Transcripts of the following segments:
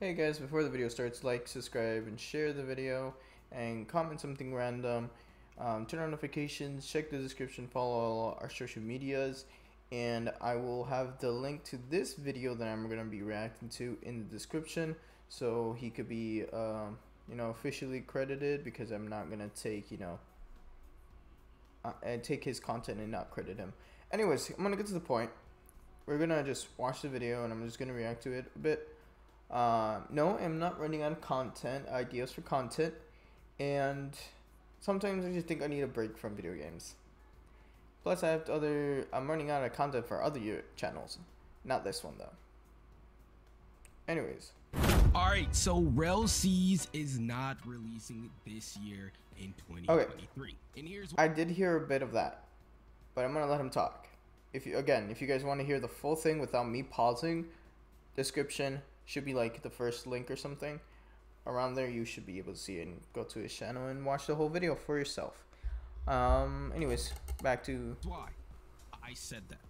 Hey guys, before the video starts, like, subscribe, and share the video, and comment something random. Um, turn on notifications, check the description, follow all our social medias, and I will have the link to this video that I'm going to be reacting to in the description, so he could be, um, you know, officially credited, because I'm not going to take, you know, uh, and take his content and not credit him. Anyways, I'm going to get to the point. We're going to just watch the video, and I'm just going to react to it a bit. Uh, no, I'm not running on content, ideas for content, and sometimes I just think I need a break from video games. Plus, I have other. I'm running out of content for other channels, not this one though. Anyways. All right, so Rell Seas is not releasing this year in 2023. Okay. And here's I did hear a bit of that, but I'm gonna let him talk. If you again, if you guys want to hear the full thing without me pausing, description, should be like the first link or something around there you should be able to see it and go to his channel and watch the whole video for yourself. Um anyways back to why? I said that.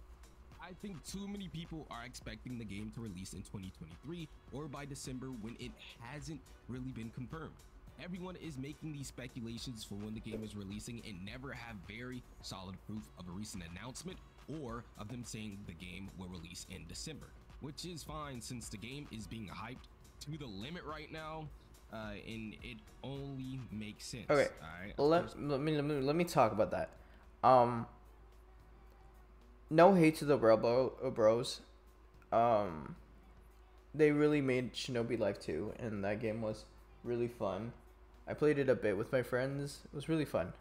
I think too many people are expecting the game to release in 2023 or by december when it hasn't really been confirmed. Everyone is making these speculations for when the game is releasing and never have very solid proof of a recent announcement or of them saying the game will release in december which is fine since the game is being hyped to the limit right now. Uh, and it only makes sense. Okay. Let, let, me, let me let me talk about that. Um. No hate to the Robo uh, Bros. Um. They really made Shinobi Life 2, and that game was really fun. I played it a bit with my friends. It was really fun.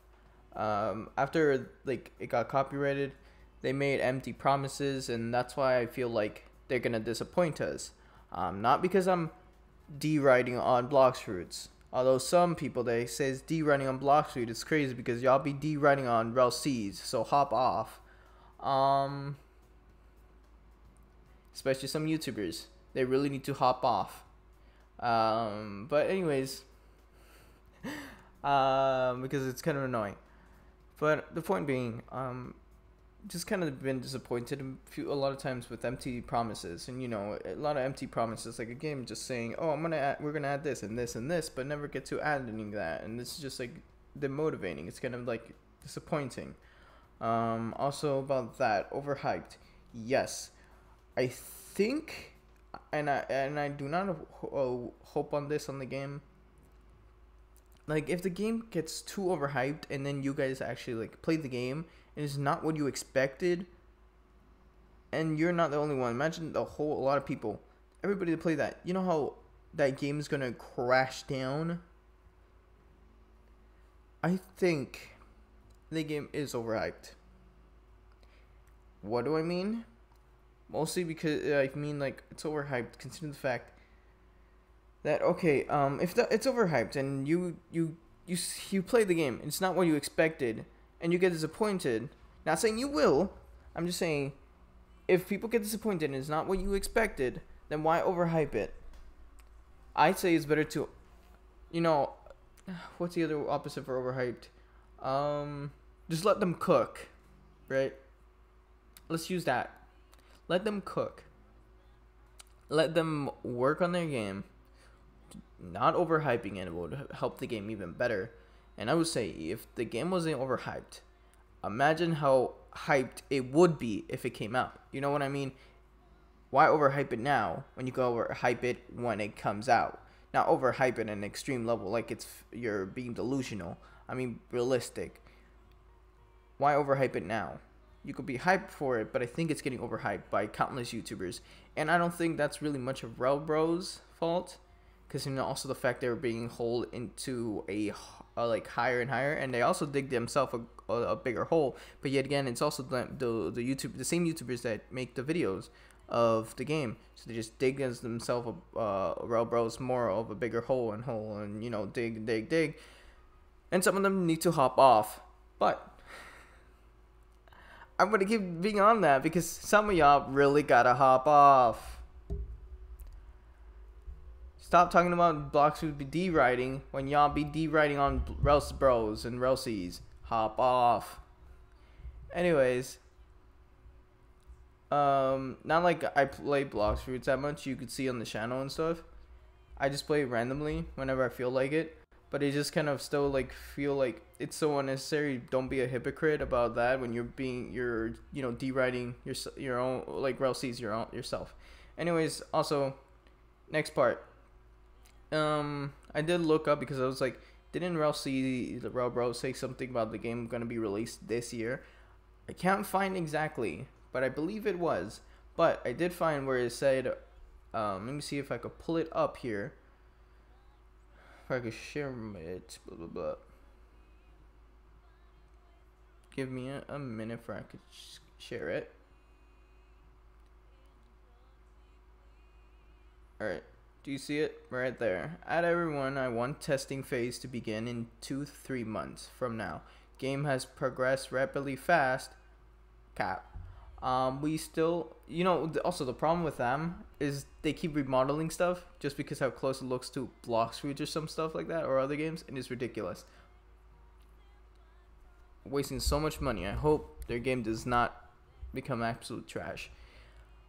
Um, after like it got copyrighted, they made empty promises, and that's why I feel like they're gonna disappoint us. Um, not because I'm D-writing on Blox Fruits. Although some people they says D-writing on Blox Fruit is crazy because y'all be D-writing on Rell Seas, so hop off. Um, especially some YouTubers, they really need to hop off. Um, but anyways, um, because it's kind of annoying. But the point being, um, just kind of been disappointed a, few, a lot of times with empty promises. And you know a lot of empty promises like a game just saying oh i'm gonna add, we're gonna add this and this and this but never get to adding that. And this is just like demotivating. It's kind of like disappointing. Um also about that overhyped. Yes. I think and i and i do not ho- hope on this on the game. Like if the game gets too overhyped and then you guys actually like play the game and it's not what you expected and you're not the only one. Imagine the whole a lot of people everybody that play that you know how that game is gonna crash down? I think the game is overhyped. What do i mean? Mostly because i mean like it's overhyped considering the fact that okay, um, if the, it's overhyped and you you you you play the game, it's not what you expected, and you get disappointed. Not saying you will. I'm just saying, if people get disappointed and it's not what you expected, then why overhype it? I'd say it's better to, you know, what's the other opposite for overhyped? Um, just let them cook, right? Let's use that. Let them cook. Let them work on their game not overhyping it would help the game even better. And I would say if the game wasn't overhyped, imagine how hyped it would be if it came out. You know what I mean? Why overhype it now when you go overhype it when it comes out? Not overhype it at an extreme level like it's you're being delusional. I mean realistic. Why overhype it now? You could be hyped for it, but I think it's getting overhyped by countless YouTubers. And I don't think that's really much of Rell Bros' fault because you know also the fact they were being hauled into a, a, like higher and higher, and they also dig themselves a, a, a, bigger hole. But yet again, it's also the, the the YouTube the same YouTubers that make the videos of the game, so they just dig themselves a uh, Bros more of a bigger hole and hole and you know dig dig dig, and some of them need to hop off, but. I'm gonna keep being on that because some of y'all really gotta hop off. Stop talking about Blox Fruit be D-writing when y'all be D-writing on Rels Bros and Rell Seas. Hop off. Anyways. Um, not like I play Blox Fruits that much. You could see on the channel and stuff. I just play randomly whenever I feel like it. But it just kind of still like feel like it's so unnecessary. Don't be a hypocrite about that when you're being you're you know deriding your your own like Rell Seas your own yourself. Anyways, also next part. Um, I did look up because I was like, didn't Rell Seas the Rell Bro say something about the game gonna be released this year? I can't find exactly, but I believe it was. But I did find where it said, um, let me see if I could pull it up here. If I could share it, blah blah blah. Give me a, a minute for I could sh- share it. Alright, do you see it? Right there. At everyone, I want testing phase to begin in two three months from now. Game has progressed rapidly fast. Cap. Um, we still, you know, also the problem with them is they keep remodeling stuff just because how close it looks to Blox Fruits or some stuff like that or other games, and it's ridiculous. Wasting so much money. I hope their game does not become absolute trash.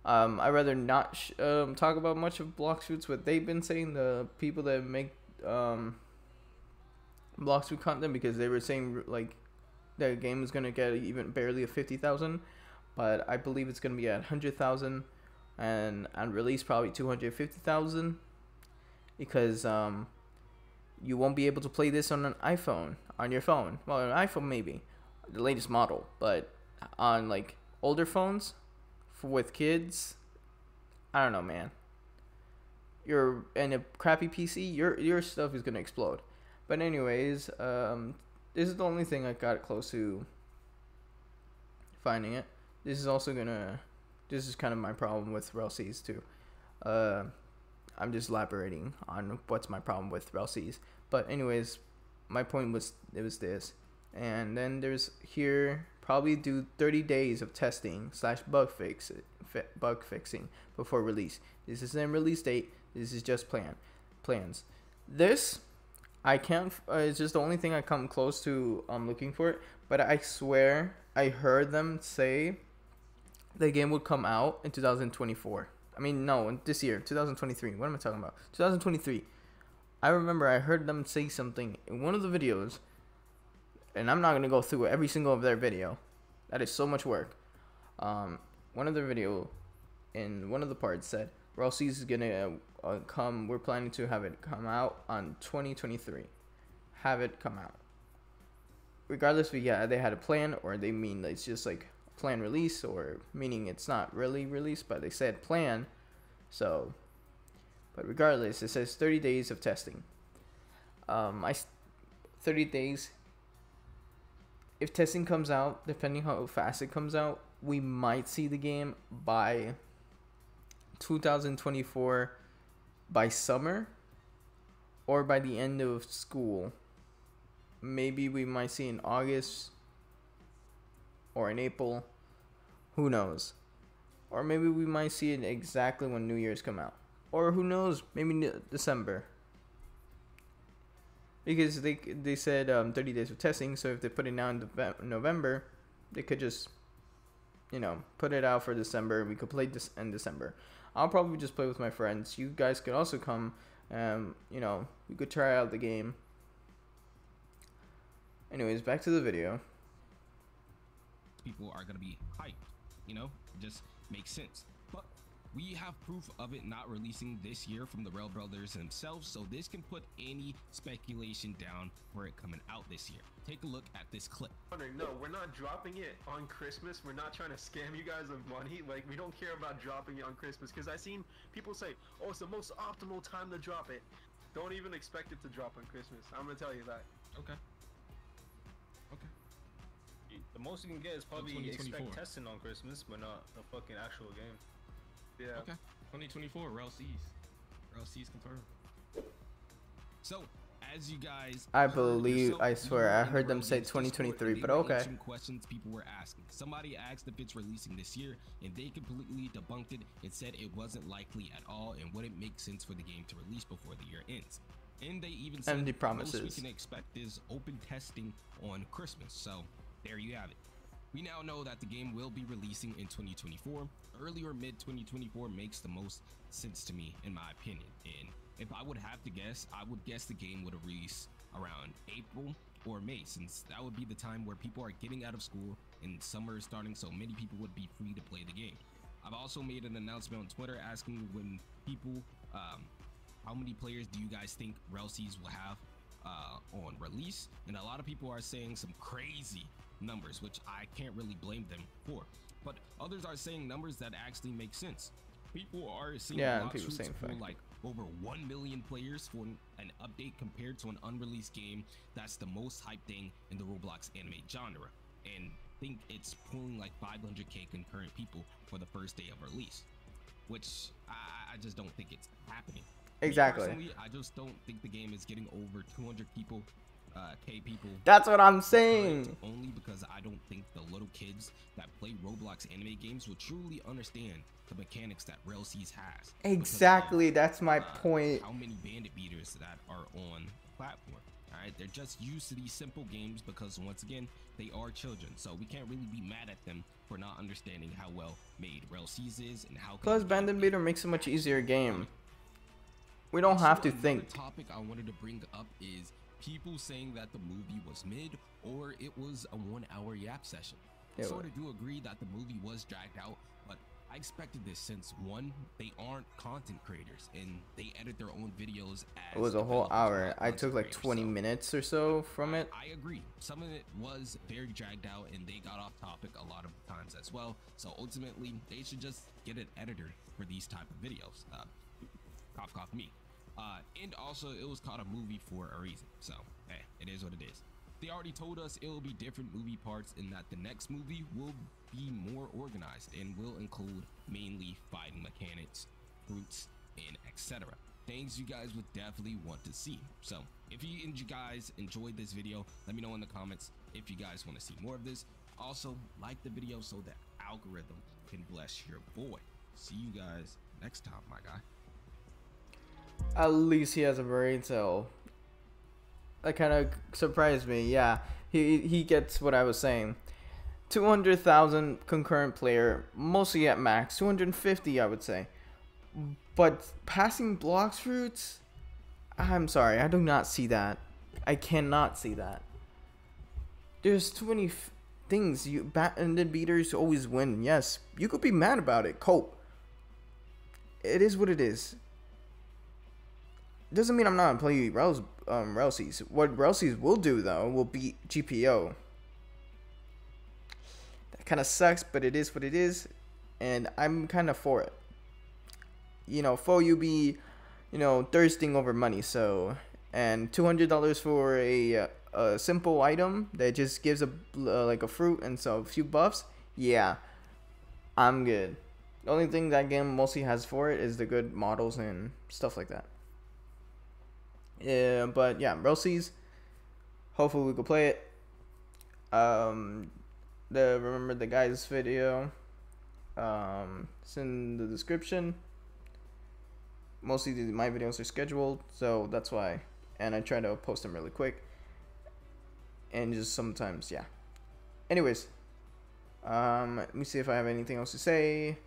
Um, I'd rather not sh- um, talk about much of Blox Fruits, what they've been saying, the people that make um, Blox Fruit content, because they were saying, like, the game is going to get even barely a 50,000 but I believe it's going to be at 100,000 and on release probably 250,000 because um, you won't be able to play this on an iPhone on your phone. Well, an iPhone maybe, the latest model, but on like older phones with kids, I don't know, man. You're in a crappy PC, your your stuff is gonna explode. But anyways, um, this is the only thing I got close to finding it this is also gonna this is kind of my problem with Rell Seas too. Uh, I'm just elaborating on what's my problem with Rell Seas. But anyways, my point was it was this, and then there's here probably do 30 days of testing slash bug fix bug fixing before release. This isn't release date. This is just plan plans. This I can't. Uh, it's just the only thing I come close to um looking for it. But I swear I heard them say the game would come out in 2024. I mean, no, this year, 2023. What am I talking about? 2023. I remember I heard them say something in one of the videos, and I'm not gonna go through every single of their video. That is so much work. Um, one of their video, in one of the parts said, Rell Seas is gonna uh, come. We're planning to have it come out on 2023. Have it come out. Regardless, of yeah, they had a plan, or they mean it's just like plan release or meaning it's not really released but they said plan so but regardless it says 30 days of testing um i 30 days if testing comes out depending how fast it comes out we might see the game by 2024 by summer or by the end of school maybe we might see in august or in April. Who knows? Or maybe we might see it exactly when New Year's come out. Or who knows? Maybe December. Because they they said um, 30 days of testing, so if they put it now in November, they could just, you know, put it out for December. We could play this in December. I'll probably just play with my friends. You guys could also come. Um, you know, we could try out the game. Anyways, back to the video people are gonna be hyped. You know, it just makes sense. But we have proof of it not releasing this year from the Rell Brothers themselves, so this can put any speculation down for it coming out this year. Take a look at this clip. No, we're not dropping it on Christmas. We're not trying to scam you guys of money. Like, we don't care about dropping it on Christmas because I've seen people say, oh, it's the most optimal time to drop it. Don't even expect it to drop on Christmas. I'm going to tell you that. Okay. Okay. The most you can get is probably expect testing on Christmas, but not a fucking actual game. Yeah. Okay. 2024, RelSeas. Rell Seas confirmed. So, as you guys I believe I swear I heard them say 2023 but okay questions people were asking somebody asked if it's releasing this year and they completely debunked it and said it wasn't likely at all and wouldn't make sense for the game to release before the year ends and they even said empty promises most we can expect is open testing on christmas so there you have it. We now know that the game will be releasing in 2024. Early or mid 2024 makes the most sense to me, in my opinion. And If I would have to guess, I would guess the game would release around April or May, since that would be the time where people are getting out of school and summer is starting, so many people would be free to play the game. I've also made an announcement on Twitter asking when people, um, how many players do you guys think Rell Seas will have uh, on release? And a lot of people are saying some crazy numbers, which I can't really blame them for. But others are saying numbers that actually make sense. People are seeing Yeah, people saying for like over 1 million players for an, update compared to an unreleased game that's the most hyped thing in the Roblox anime genre. And think it's pulling like 500k concurrent people for the first day of release, which I, I just don't think it's happening. Exactly. I just don't think the game is getting over 200 people, uh, k people. That's what I'm saying. Only because I don't think the little kids that play Roblox anime games will truly understand the mechanics that Rell Seas has. because of, Exactly. That's my uh, point. How many bandit beaters that are on the platform? All right, they're just used to these simple games because once again, they are children. So we can't really be mad at them for not understanding how well made Rell Seas is and how. Plus, Bandit Beater makes a much easier game. We don't have to think. Another topic I wanted to bring up is people saying that the movie was mid or it was a one-hour yap session. I sort of do agree that the movie was dragged out, but I expected this since one, they aren't content creators and they edit their own videos. As It was a whole hour. I took like creators, 20 so- minutes or so from it. I agree. Some of it was very dragged out and they got off topic a lot of times as well. So ultimately, they should just get an editor for these type of videos. Uh, cough, cough, me. Uh, and also, it was called a movie for a reason. So, hey, it is what it is. They already told us it will be different movie parts and that the next movie will be more organized and will include mainly fighting mechanics, fruits, and etc. Things you guys would definitely want to see. So, if you, guys enjoyed this video, let me know in the comments if you guys want to see more of this. Also, like the video so the algorithm can bless your boy. See you guys next time, my guy. At least he has a brain cell. That kind of surprised me. Yeah, he he gets what I was saying. 200,000 concurrent player, mostly at max. 250, I would say. But passing Blox Fruits, I'm sorry, I do not see that. I cannot see that. There's too many things. You bat and the beaters always win. Yes, you could be mad about it. Cope. It is what it is doesn't mean I'm not gonna play Rels, um, Rell Seas. What Rell Seas will do though will beat GPO. That kind of sucks, but it is what it is, and I'm kind of for it. You know, fo you be, you know, thirsting over money. So, and two hundred dollars for a a simple item that just gives a uh, like a fruit and so a few buffs. Yeah, I'm good. The only thing that game mostly has for it is the good models and stuff like that. Yeah, but yeah, Rell Seas. Hopefully we can play it. Um, the remember the guy's video. Um, it's in the description. Mostly my videos are scheduled, so that's why. And I try to post them really quick. And just sometimes, yeah. Anyways, um, let me see if I have anything else to say.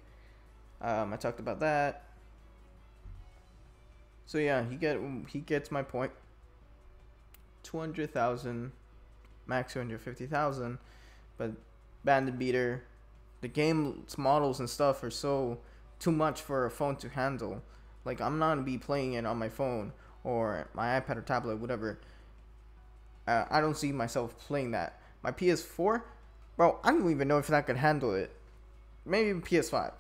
Um, I talked about that. So yeah, he get he gets my point. Two hundred thousand, max two hundred fifty thousand, but Bandit Beater, the game's models and stuff are so too much for a phone to handle. Like I'm not gonna be playing it on my phone or my iPad or tablet, whatever. Uh, I don't see myself playing that. My PS4, bro, I don't even know if that could handle it. Maybe even PS5.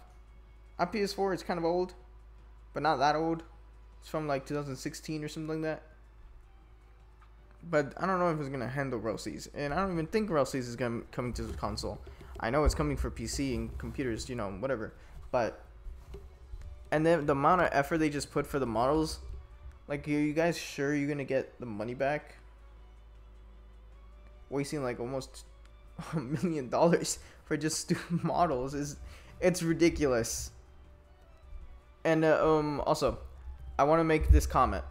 My PS4 is kind of old, but not that old. It's from like 2016 or something like that. But I don't know if it's gonna handle Rell Seas, and I don't even think Rell Seas is gonna coming to the console. I know it's coming for PC and computers, you know, whatever. But and then the amount of effort they just put for the models, like, are you guys sure you're gonna get the money back? Wasting like almost a million dollars for just stupid models is, it's ridiculous. And uh, um, also, I want to make this comment.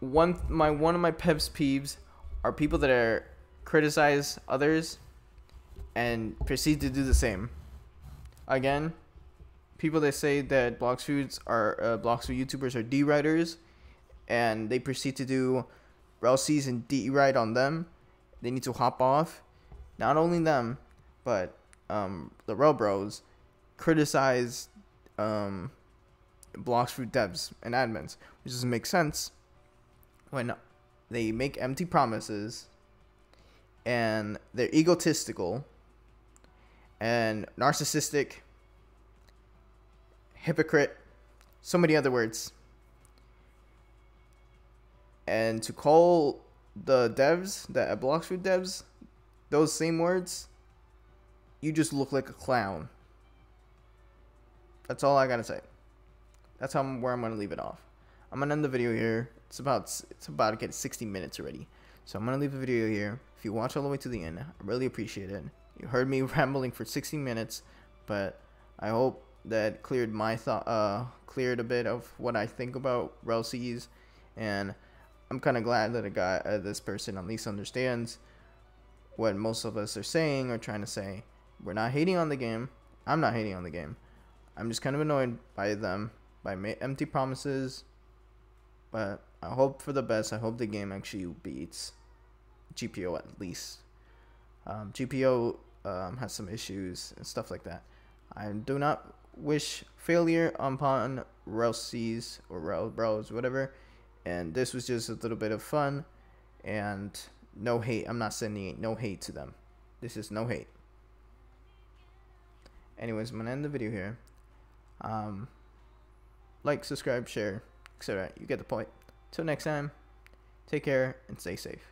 One my one of my peps peeves are people that are criticize others and proceed to do the same. Again, people that say that Blox Fruits are uh, Blox Fruit YouTubers are D writers, and they proceed to do Rell Seas and D write on them, they need to hop off. Not only them, but um, the Rell Bros criticize um, Blox Fruit devs and admins, which doesn't make sense when they make empty promises and they're egotistical and narcissistic, hypocrite, so many other words. And to call the devs, the Blox Fruit devs, those same words, you just look like a clown. That's all I gotta say. That's how I'm, where I'm gonna leave it off. I'm gonna end the video here. It's about it's about to get 60 minutes already. So I'm gonna leave the video here. If you watch all the way to the end, I really appreciate it. You heard me rambling for 60 minutes, but I hope that cleared my thought, uh, cleared a bit of what I think about Rell Seas, and I'm kind of glad that a guy, uh, this person at least understands what most of us are saying or trying to say. We're not hating on the game. I'm not hating on the game. I'm just kind of annoyed by them, by empty promises. But I hope for the best. I hope the game actually beats GPO at least. Um, GPO um, has some issues and stuff like that. I do not wish failure upon Rell Seas or Bros, whatever. And this was just a little bit of fun and no hate. I'm not sending no hate to them. This is no hate. Anyways, I'm gonna end the video here. Um, like, subscribe, share, etc. You get the point. Till next time, take care and stay safe.